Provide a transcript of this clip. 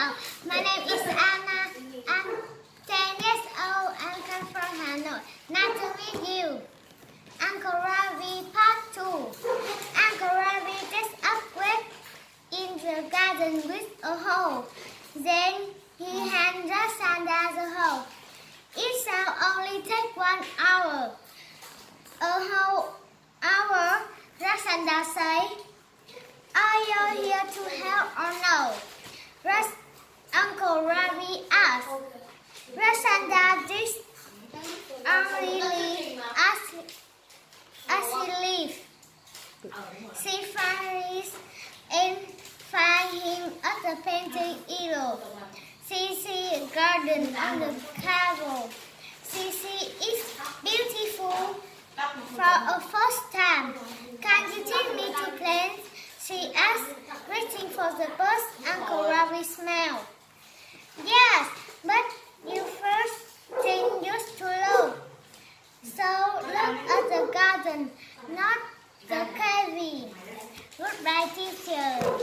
Hello, my name is Anna. I'm 10 years old. I come from Hanoi. Nice to meet you. Uncle Ravi Part 2. Uncle Ravi just upward in the garden with a hoe. Then he Santa the hoe. It shall only take one hour. A whole hour, Santa say. Are you here to help or no? Uncle Asked. Rasanda uh, this um, only leave as, as he leave. She finds and find him at the painting eagle. She see a garden on the table. She see is beautiful for a first time. Can you take me to plants? She asked, waiting for the bus Uncle Ravi smelled. Look at the garden, not the cave. Goodbye, teacher.